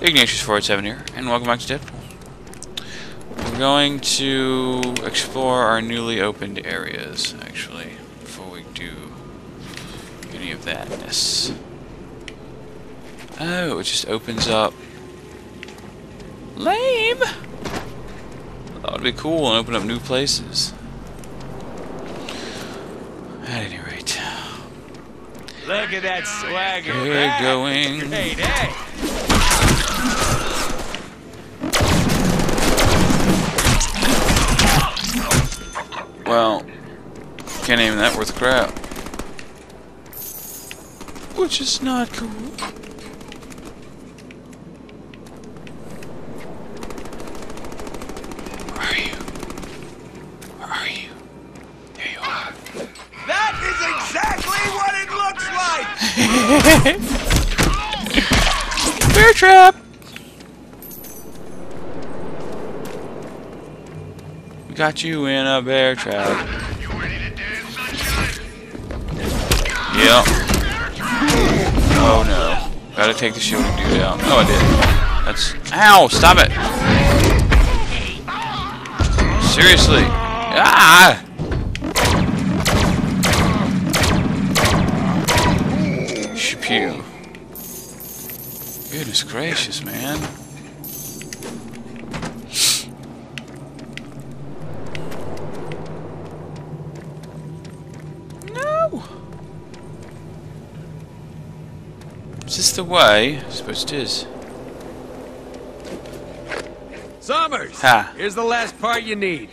Ignatius487 here, and welcome back to Deadpool. We're going to explore our newly opened areas, actually, before we do any of thatness. Oh, it just opens up. Lame! That would be cool and open up new places. At any rate. Look at that swagger. We're going. Hey, hey. Well, can't aim that worth crap. Which is not cool. Where are you? Where are you? There you are. That is exactly what it looks like. Bear trap! Got you in a bear trap. Yep. Oh no. Gotta take the shielding dude out. Oh, I did. That's. Ow! Stop it! Seriously. Ah! Shapew. Goodness gracious, man. The way? I suppose it is. Summers. Ha. Here's the last part you need.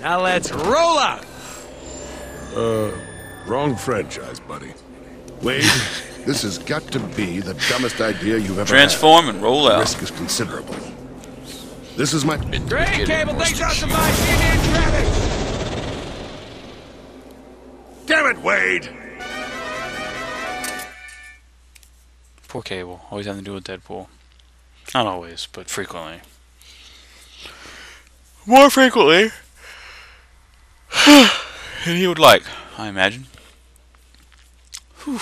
Now let's roll out. Uh, wrong franchise, buddy. Wade, this has got to be the dumbest idea you've ever Transform and roll had. The out. risk is considerable. This is my... Great cable. Thanks out to sticky. my Indian traffic. Damn it, Wade! Poor Cable. Always having to do with Deadpool. Not always, but frequently. More frequently than he would like, I imagine. Whew.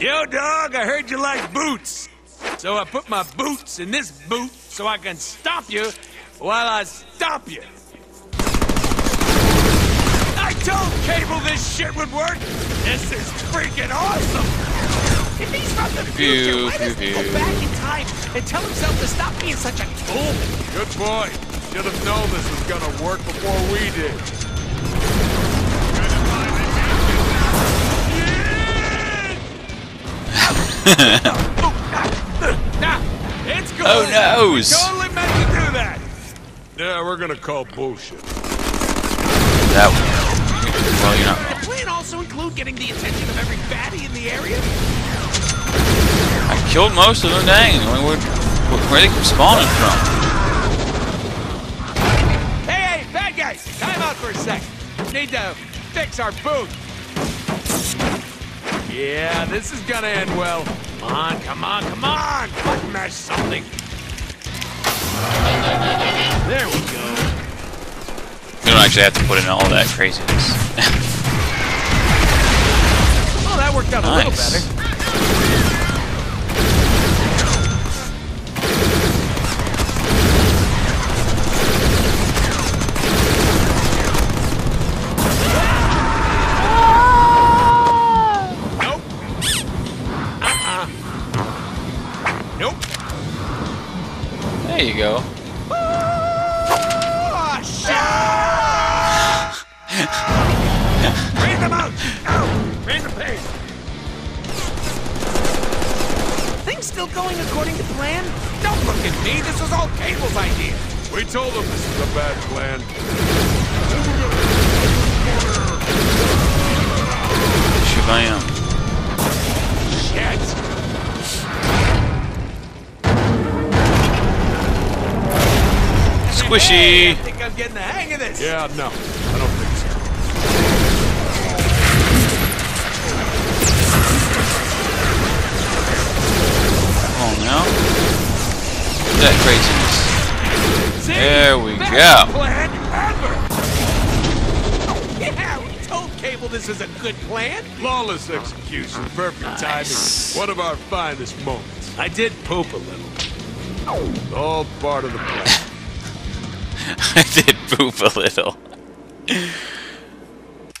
Yo, dog, I heard you like boots. So I put my boots in this boot so I can stop you while I stop you. I told Cable this shit would work. This is freaking awesome. If he's from the Pew, future, why doesn't he go back in time and tell himself to stop being such a tool? Good boy. Should have known this was gonna work before we did. Nah, it's cool. Oh, noes. Totally meant to do that. Yeah, we're gonna call bullshit. That one. Well, Did the plan also include getting the attention of every baddie in the area? I killed most of them, dang. Where, where they keep spawning from? Hey, hey, bad guys, time out for a sec. Need to fix our boot. Yeah, this is gonna end well. Come on, come on, come on! Button mash something. There we go. You don't actually have to put in all that craziness. Oh, that worked out a little Nice. better. Don't look at me! This was all Cable's idea! We told them this is a bad plan. Shabam. Shit! Squishy. I think I'm getting the hang of this! Yeah, no, I don't think so. Oh, Come on now. That craziness. There we go. plan ever! Yeah, we told Cable this is a good plan? Flawless execution, perfect Nice. timing. One of our finest moments. I did poop a little. All part of the plan. I did poop a little.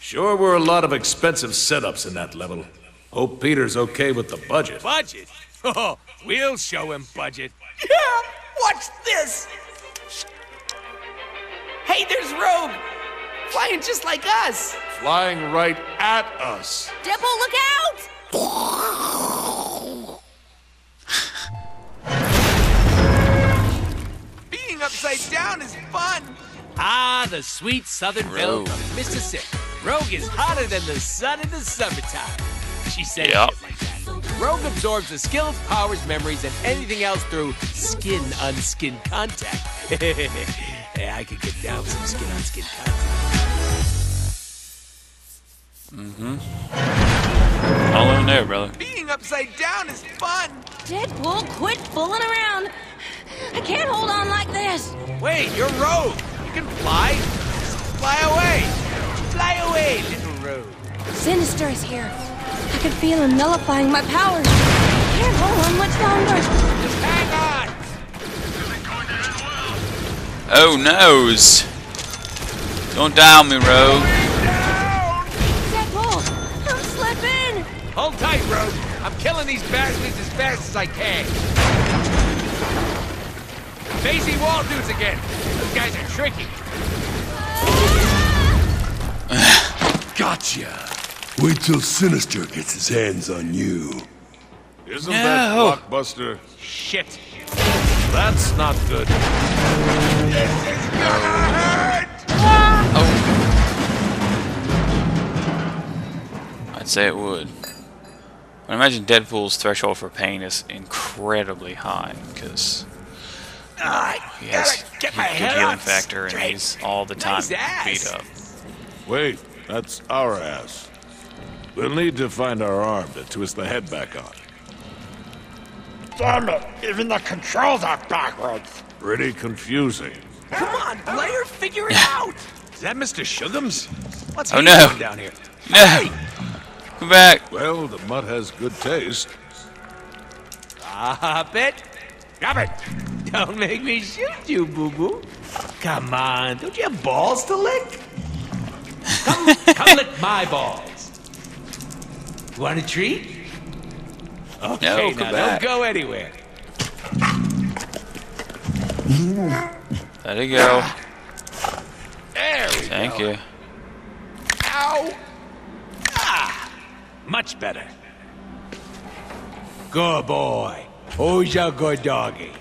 Sure were a lot of expensive setups in that level. Hope Peter's okay with the budget. Budget? Oh, we'll show him budget. Yeah, watch this. Hey, there's Rogue. Flying just like us. Flying right at us. Deadpool, look out! Being upside down is fun. Ah, the sweet southern belle Rogue. from Mississippi. Rogue is hotter than the sun in the summertime. She said Yep. shit like that. Rogue absorbs the skills, powers, memories, and anything else through skin on skin contact. yeah, I could get down with some skin on skin contact. Mm-hmm. All in there, brother. Being upside down is fun. Deadpool, quit fooling around. I can't hold on like this. Wait, you're Rogue. You can fly. Just fly away. Fly away, little Rogue. Sinister is here. I can feel him nullifying my powers. I can't hold on much longer. Just hang on. Oh, noes. Don't down me, Rogue. Deadpool, I'm slipping. Hold tight, Rogue. I'm killing these bastards as fast as I can. Facing wall dudes again. Those guys are tricky. Gotcha. Wait till Sinister gets his hands on you. Isn't No. that blockbuster? Shit. That's not good. This is gonna hurt! Oh. I'd say it would. I imagine Deadpool's threshold for pain is incredibly high because he has gotta a good head healing on factor and he's all the time Nice ass. beat up. Wait, that's our ass. We'll need to find our arm to twist the head back on. Damn it! Even the controls are backwards. Pretty confusing. Come on, player, figure it out. Is that Mr. Sugums? What's Oh, he no. doing down here? No! Come back! Well, the mutt has good taste. Stop it. Stop it. Don't make me shoot you, boo-boo. Come on, don't you have balls to lick? Come, come lick my balls. Want a treat? Okay, No, now back. don't go anywhere. Let it go. There we go. Thank go. you. Ow! Ah! Much better. Good boy. Who's your good doggy?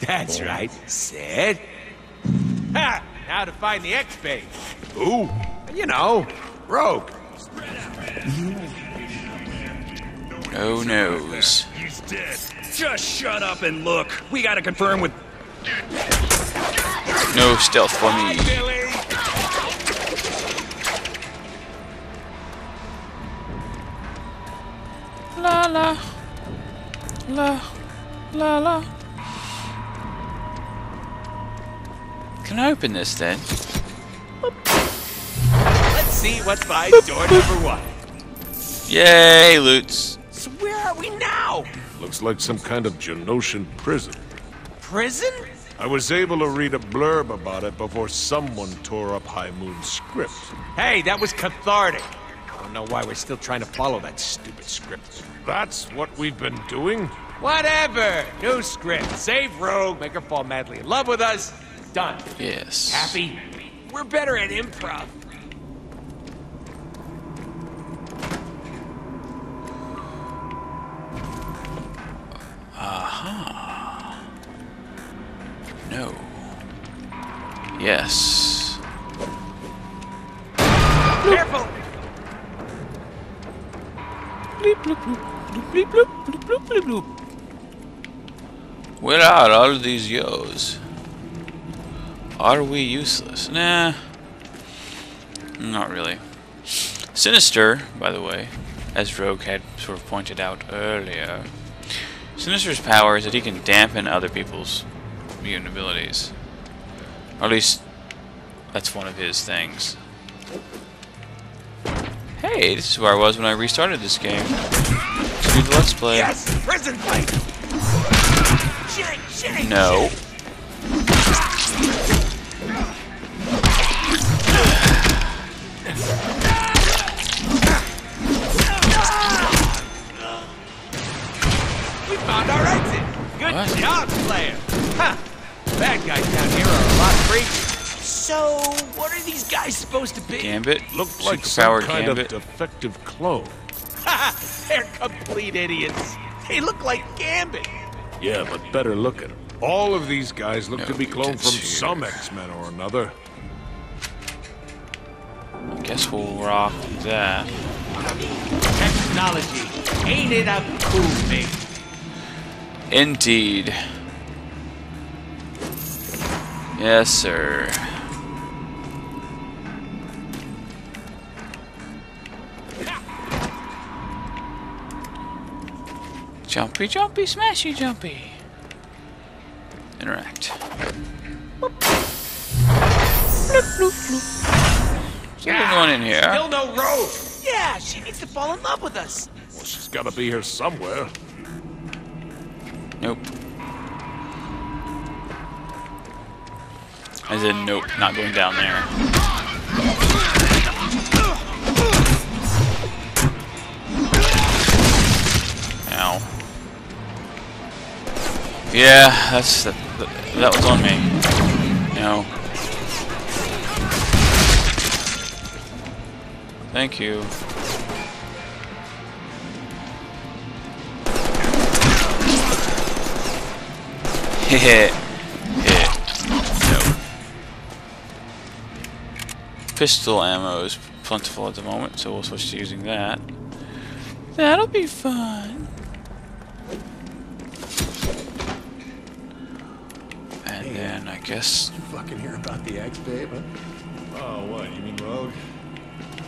That's right. Sit. Ha! Now to find the X page. Ooh, You know, Rogue. No nose. he's dead. Just shut up and look. We gotta confirm with. No stealth for me. La la. La. La la. Can I open this then? Let's see what's by door number one. Yay, loots. So where are we now? Looks like some kind of Genoshan prison. Prison? I was able to read a blurb about it before someone tore up High Moon's script. Hey, that was cathartic. I don't know why we're still trying to follow that stupid script. That's what we've been doing? Whatever. New script. Save Rogue. Make her fall madly in love with us. Done. Yes. Happy? We're better at improv. No. Yes. Careful. Where are all these yos? Are we useless? Nah. Not really. Sinister, by the way, as Rogue had sort of pointed out earlier, Sinister's power is that he can dampen other people's mutant abilities. Or at least That's one of his things. Hey, this is where I was when I restarted this game. Let's do the Let's Play. Yes, prison fight. Shit, shit, No. We Good What? job, player. Huh. Bad guys down here are a lot freaky. So, what are these guys supposed to be? Gambit. Looked like some Superpowered kind Gambit. of defective clone. Ha! They're complete idiots. They look like Gambit. Yeah, but better looking. All of these guys look to be cloned from here. some X-Men or another. I Guess we'll rock that. Technology. Ain't it a cool thing? Indeed. Yes, sir. Jumpy, jumpy, smashy, jumpy. Interact. Bloop, bloop, bloop. So we're going in here. Still no road. Yeah, she needs to fall in love with us. Well, she's got to be here somewhere. Nope. I said nope, not going down there. Ow. Yeah, that's that, that was on me. No. Thank you. Heh heh. No. Pistol ammo is plentiful at the moment, so we'll switch to using that. That'll be fun. And then I guess You fucking hear about the X, babe? Huh? Oh, what? You mean Rogue?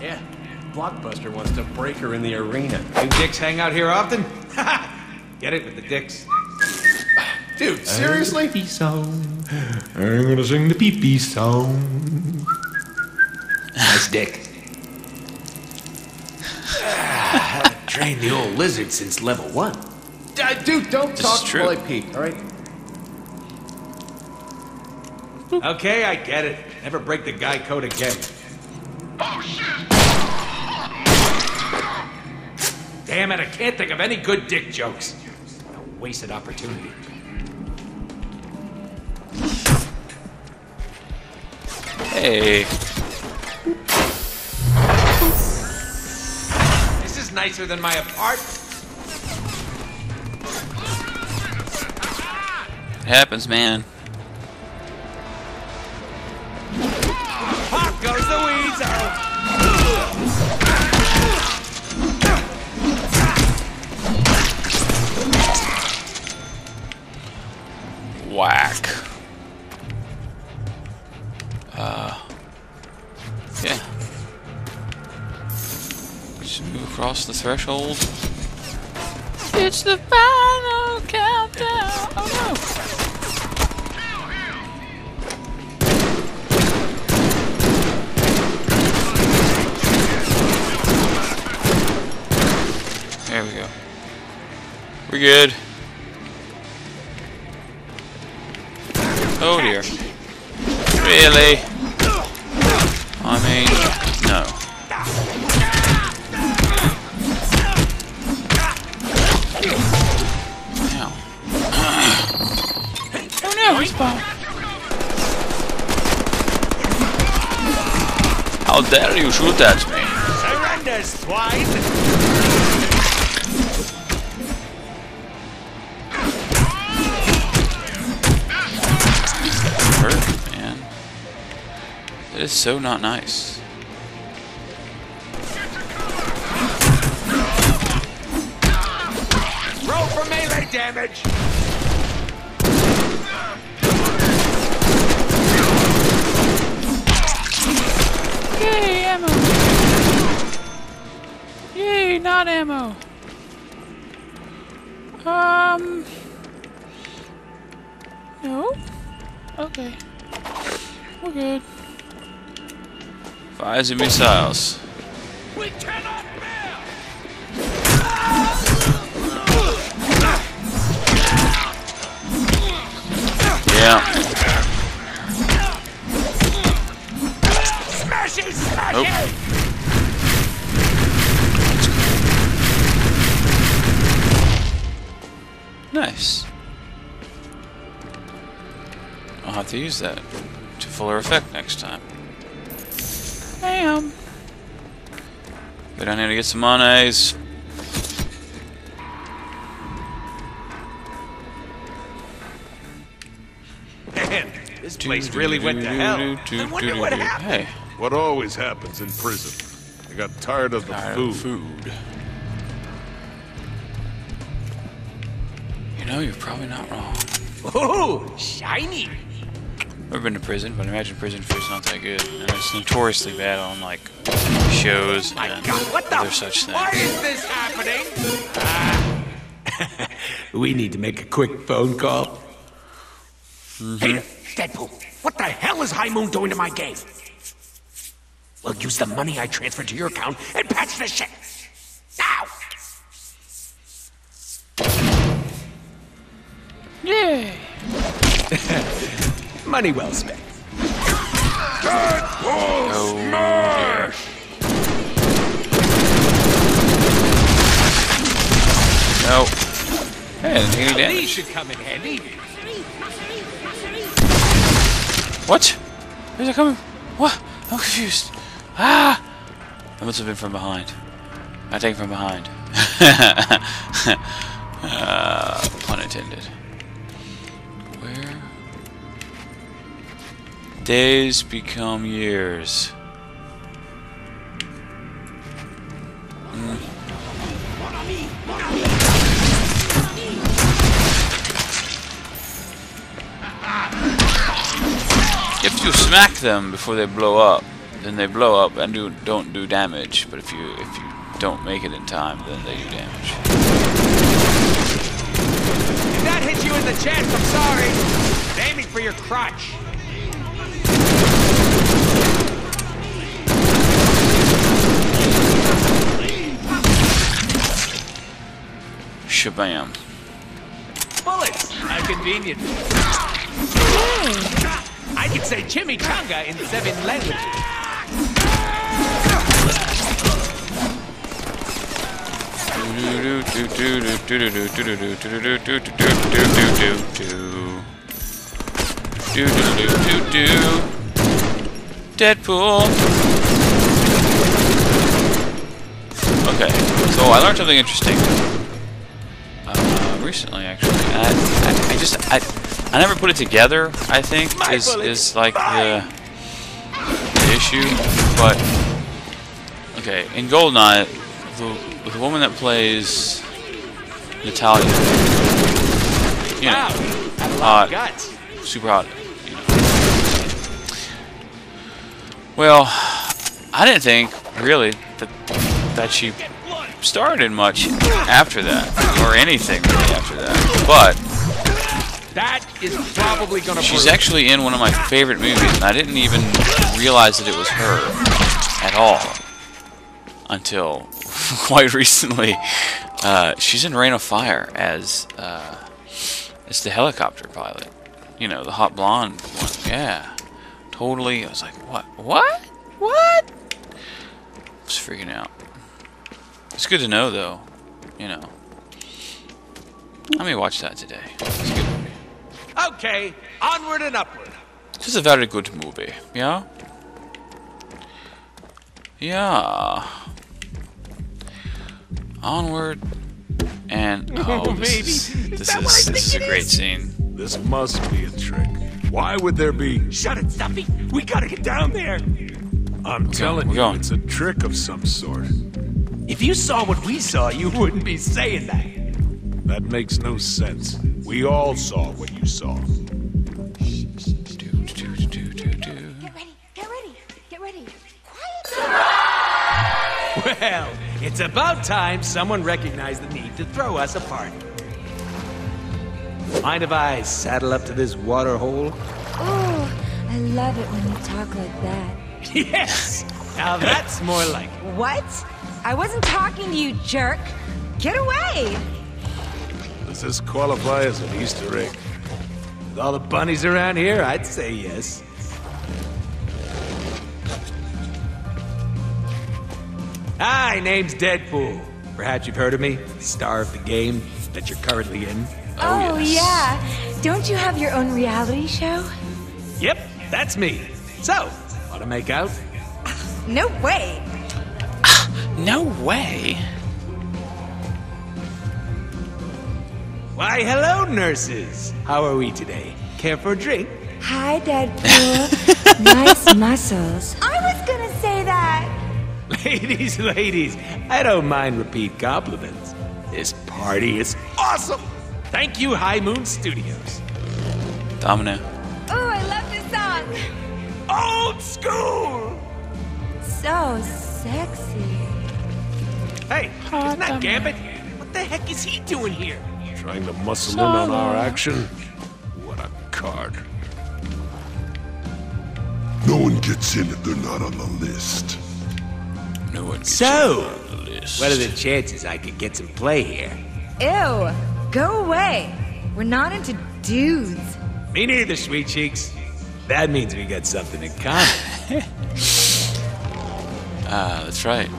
Yeah. Blockbuster wants to break her in the arena. You dicks hang out here often? Get it with the dicks. Dude, seriously? Pee song. I'm gonna sing the pee pee song. Nice dick. I haven't trained the old lizard since level one. Uh, dude, don't This talk is true. while I pee, alright? Okay, I get it. Never break the guy code again. Oh, shit! Damn it, I can't think of any good dick jokes. A wasted opportunity. Hey, This is nicer than my apartment. it happens, man. Threshold. It's the final countdown. Oh no. There we go. We're good. Is so not nice. Roll for melee damage. Yay, ammo! Yay, not ammo! Um... No? Okay. We're good. Fires and missiles. We cannot Yeah. Smash it! Smash Nope. it! Nice. I'll have to use that to fuller effect next time. Bam! Go down here to get some monies. Man, this place really went to hell. I wonder what happened. Hey, What always happens in prison? I got tired of the tired food. of food. You know, you're probably not wrong. Ooh, shiny. I've never been to prison, but I imagine prison food's not that good. And it's notoriously bad on like shows My and God, what the? other such things. Why is this happening? Ah. we need to make a quick phone call. Hey, Deadpool, what the hell is High Moon doing to my game? Well, use the money I transferred to your account and patch the shit. Now! Yay! Money well spent. Oh, dear. Nope. Hey, didn't take any should come in handy. What? Where's it coming? What? I'm confused. Ah! That must have been from behind. I take it from behind. uh, pun intended. Where? Days become years. If you smack them before they blow up, then they blow up and do don't do damage. But if you if you don't make it in time, then they do damage. If that hit you in the chest, I'm sorry. I'm aiming for your crotch. Shabam. Bullets. How convenient. I can say chimichanga in seven languages. Deadpool. Okay, so I learned something interesting recently, actually. I, I, I just I, I never put it together. I think My is is like the, the issue, but okay. In Goldeneye, the the woman that plays Natalya, you know, Wow. Had a lot hot, super hot. You know. Well, I didn't think really that that she started much after that, or anything really after that. But That is probably gonna she's bruise. actually in one of my favorite movies, and I didn't even realize that it was her at all until quite recently. Uh, she's in Reign of Fire as uh, as the helicopter pilot. You know, the hot blonde one. Yeah, totally. I was like, what? What? What? I was freaking out. It's good to know, though. You know. Let me watch that today. It's a good movie. Okay, onward and upward. It's a very good movie. Yeah? Yeah. Onward and oh, this is, Maybe. Is this that is this is a great is? scene. This must be a trick. Why would there be? Shut it, Stuffy. We gotta get down there. I'm telling we're you, going. it's a trick of some sort. If you saw what we saw, you wouldn't be saying that. That makes no sense. We all saw what you saw. Do, do, do, do, do, do. Get ready, get ready, get ready. Quiet! Well, it's about time someone recognized the need to throw us a party. Mind if I saddle up to this water hole? Oh, I love it when you talk like that. Yes! Now that's more like it. What? I wasn't talking to you, jerk. Get away! Does this qualify as an Easter egg? With all the bunnies around here, I'd say yes. Hi, name's Deadpool. Perhaps you've heard of me, star of the game that you're currently in. Oh, oh yes. yeah. Don't you have your own reality show? Yep, that's me. So, wanna make out? No way. No way. Why, hello, nurses. How are we today? Care for a drink? Hi, Deadpool. nice muscles. I was gonna say that. Ladies, ladies, I don't mind repeat compliments. This party is awesome. Thank you, High Moon Studios. Domino. Oh, I love this song. Old school. Isn't that Gambit? What the heck is he doing here? Trying to muscle in on our action? What a card. No one gets in if they're not on the list. No one gets So, on the list. what are the chances I could get some play here? Ew. Go away. We're not into dudes. Me neither, sweet cheeks. That means we got something in common. Ah, that's right.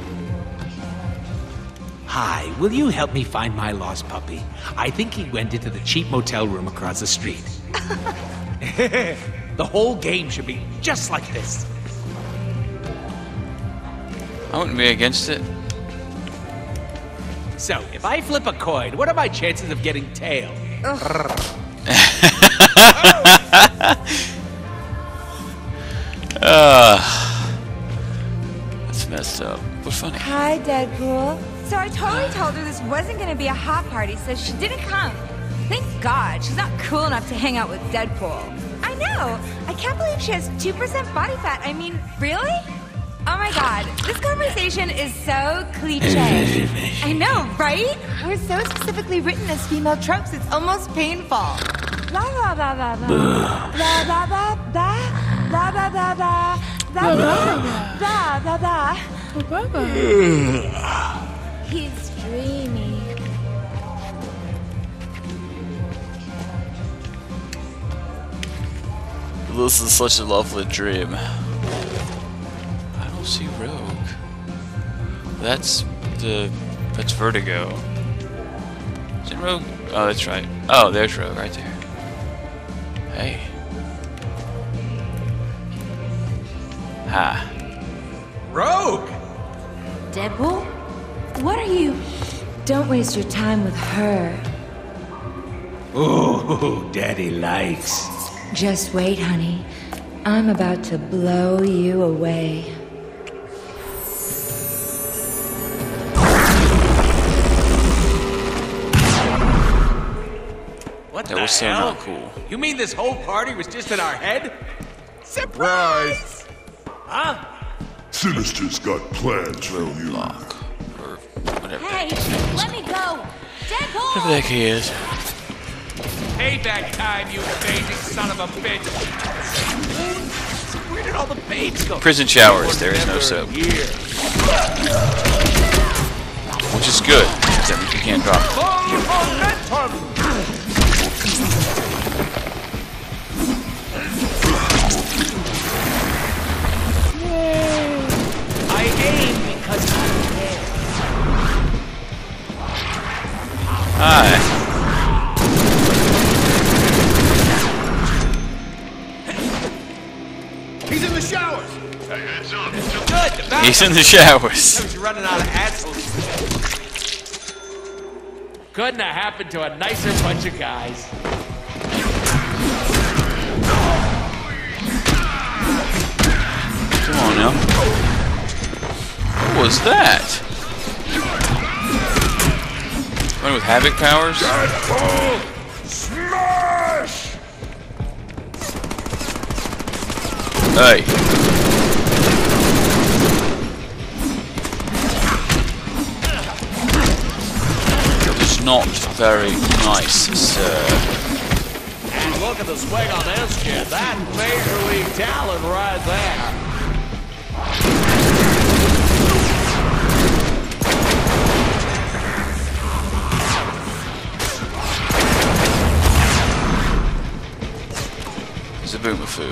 Hi, will you help me find my lost puppy? I think he went into the cheap motel room across the street. the whole game should be just like this. I wouldn't be against it. So, if I flip a coin, what are my chances of getting tail? Ah, that's messed up. But funny. Hi, Deadpool. So I totally told her this wasn't gonna be a hot party, so she didn't come. Thank God, she's not cool enough to hang out with Deadpool. I know. I can't believe she has 2% body fat. I mean, really? Oh my God, this conversation is so cliche. I know, right? We're so specifically written as female tropes, it's almost painful. Blah blah blah blah blah. Blah blah blah blah. Blah blah blah blah. Blah blah blah blah blah. He's dreamy. This is such a lovely dream. I don't see Rogue. That's the that's Vertigo. Is it Rogue? Oh, that's right. Oh, there's Rogue right there. Hey. Ha. Rogue! Deadpool? What are you? Don't waste your time with her. Oh, Daddy likes. Just wait, honey. I'm about to blow you away. What That the was so hell? not cool. You mean this whole party was just in our head? Surprise! Huh? Sinister's got plans for you. Lock. Or whatever. Hey, let me go! Whatever Deadpool! the heck he is. Payback time, you amazing son of a bitch! Where did all the babes go? Prison showers. There is no soap. Which is good. because That means you can't drop. momentum! I aim Hi. He's in the showers. Good, the He's in the showers. I running out of assholes. Couldn't have happened to a nicer bunch of guys. Come on now. What was that? With Havok powers? Smash! Hey. It's not very nice, sir. And look at the swing on this kid. That major league talent right there. Boomafoo.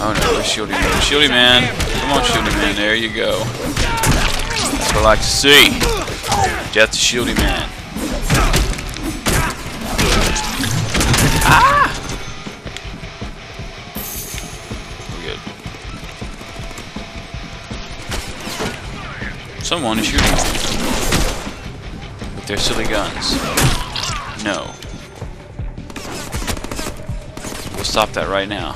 Oh no, we're Shieldy Man. Shieldy Man. Come on, Shieldy Man. There you go. That's what I like to see. Death to Shieldy Man. Ah! We're good. Someone is shooting with their silly guns. No. Stop that right now.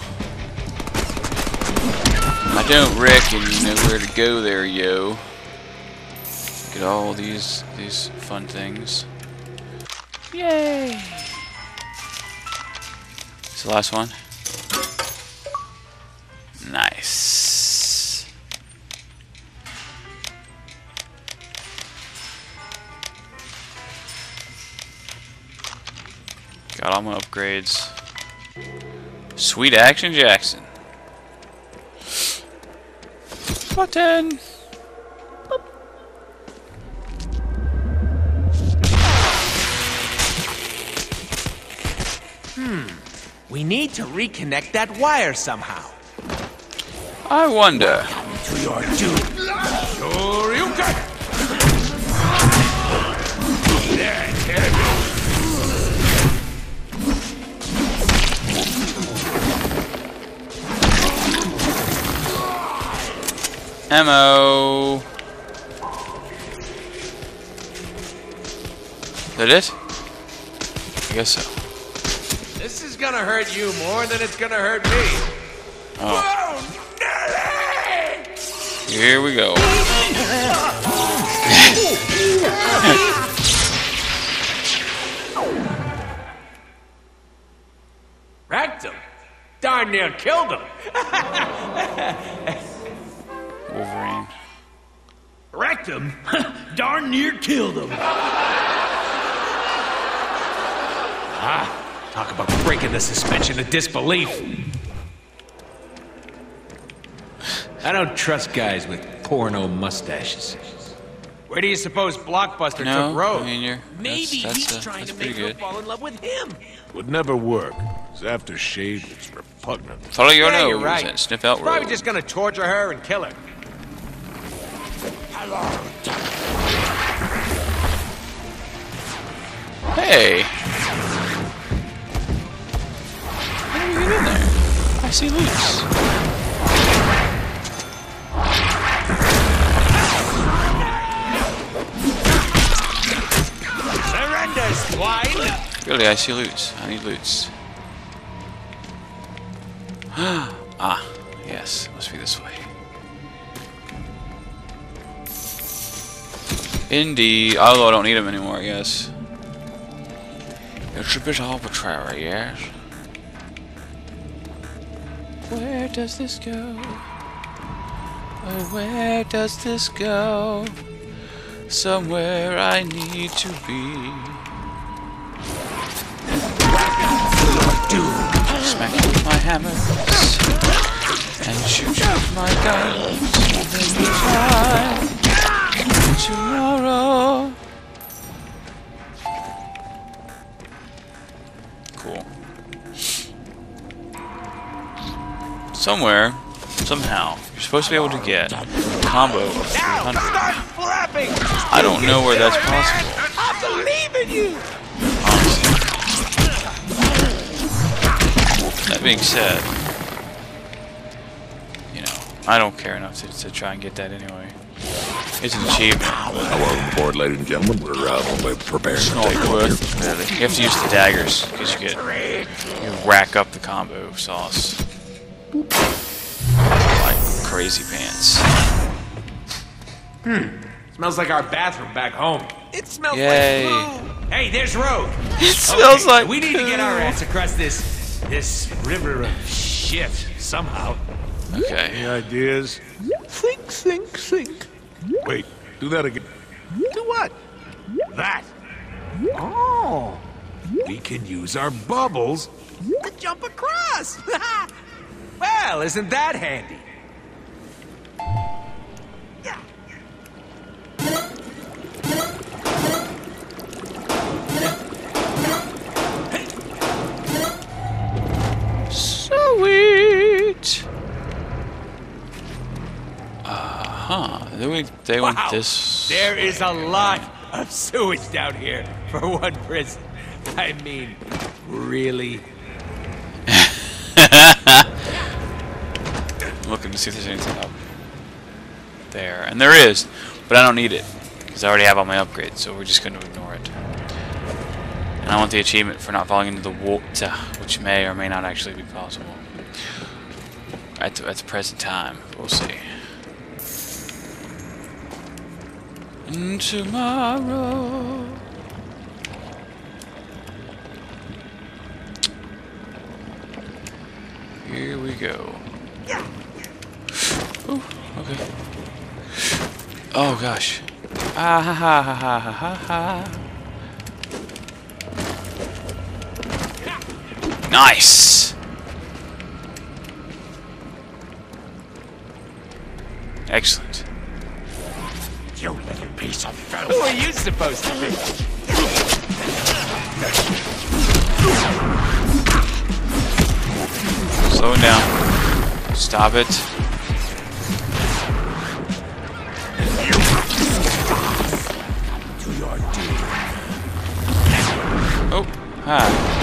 I don't reckon you know where to go there, yo. Get all these these fun things. Yay! It's the last one. Nice. Got all my upgrades. Sweet Action Jackson. Button. Hmm. We need to reconnect that wire somehow. I wonder. To your doom. Ammo. Is that it? I guess so. This is gonna hurt you more than it's gonna hurt me. Oh, Nelly! here we go. Wrecked him. Darn near killed him. Wolverine. Wrecked him. Darn near killed him. Talk about breaking the suspension of disbelief. I don't trust guys with porno mustaches. Where do you suppose Blockbuster No, took Rogue? I mean you're. Maybe that's, that's, he's uh, trying to pretty make her fall in love with him. Would never work. His aftershave is repugnant. Follow your yeah, nose you're right. and sniff out He's probably just gonna torture her and kill her. Hey! How do you get in there? I see loose. Surrender, swine! Really, I see loots. I need loots. ah, yes, must be this way. Indeed. Although I don't need them anymore, I guess. It's a bit arbitrary, yes? Where does this go? Oh, where does this go? Somewhere I need to be. Smack with my hammers and shoot with my guns. Then you try tomorrow. Cool. Somewhere, somehow, you're supposed to be able to get a combo of 300. I don't know where that's possible. I believe in you! That being said, you know, I don't care enough to, to try and get that anyway. It's an achievement. Welcome aboard, ladies and gentlemen. We're uh, we're preparing to take off. worth really. You have to use the daggers because you get you rack up the combo sauce like crazy pants. Hmm. Smells like our bathroom back home. It smells Yay. like poo. Hey, there's Rogue. It smells like we need to get our ass across this this river of shit somehow. Okay. Any ideas? Think, think, think. Wait, do that again. Do what? That! Oh, We can use our bubbles. to jump across. well, isn't that handy? We- they want Wow. this. There is a lot of sewage down here for one prison. I mean, really? looking to see if there's anything up there. And there is, but I don't need it. Because I already have all my upgrades, so we're just going to ignore it. And I want the achievement for not falling into the water, which may or may not actually be possible. At the, at the present time, we'll see. And tomorrow... Here we go. Ooh, okay. Oh gosh. Ah ha ha ha ha ha ha ha. Nice. Excellent. You little piece of filth. Who are you supposed to be? Slow down. Stop it. To your. Oh, hi.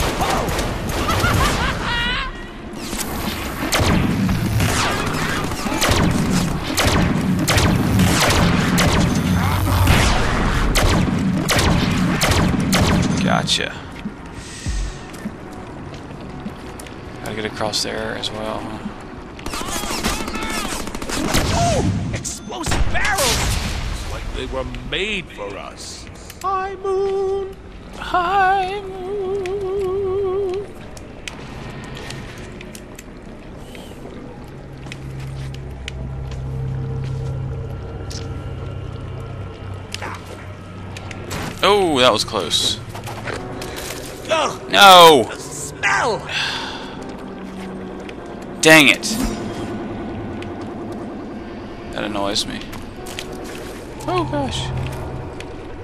Gotcha. Gotta get across there as well. Explosive barrels! Like they were made for us. High moon! High moon. Oh, that was close. No! smell! Dang it. That annoys me. Oh gosh.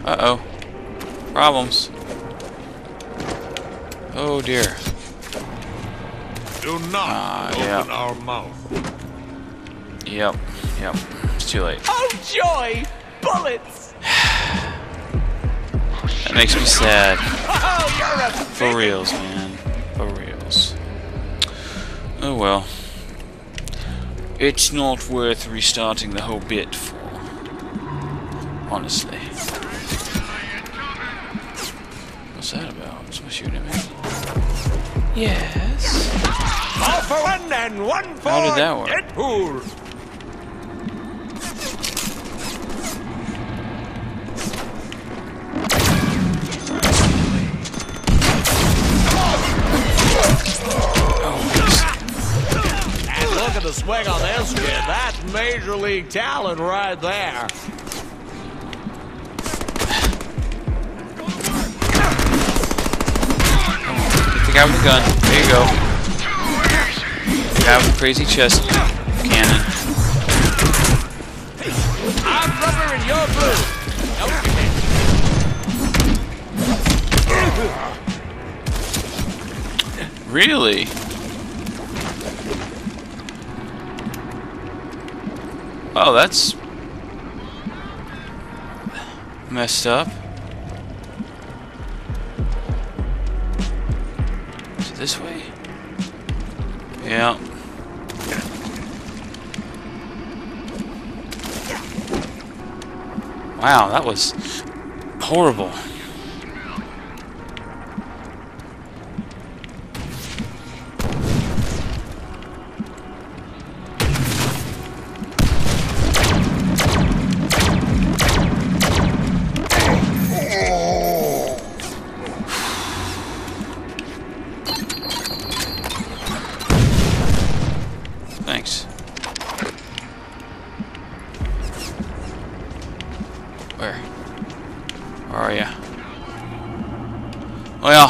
Uh-oh. Problems. Oh dear. Do not Ah, open yeah. our mouth. Yep. Yep. It's too late. Oh joy! Bullets! That makes me sad. For reals, man. For reals. Oh well. It's not worth restarting the whole bit for. Honestly. What's that about? Someone shooting at me? Yes. All for one and one for How did that work? Deadpool! And look at the swing on this kid. That's major league talent right there. Get the guy with the gun. There you go. The guy with the crazy chest cannon. I'm rubber and you're blue. Really? Oh, that's messed up. Is it this way? Yeah. Wow, that was horrible.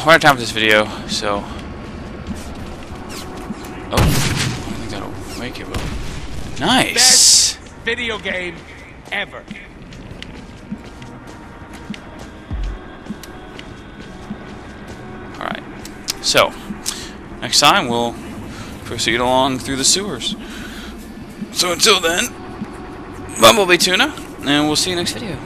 Well, of time for this video, so... Oh, I think that'll make it, will it? Nice! Best video game ever. Alright. So, next time we'll proceed along through the sewers. So until then, Bumblebee Tuna, and we'll see you next video.